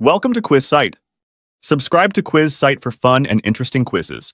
Welcome to Quiz Site. Subscribe to Quiz Site for fun and interesting quizzes.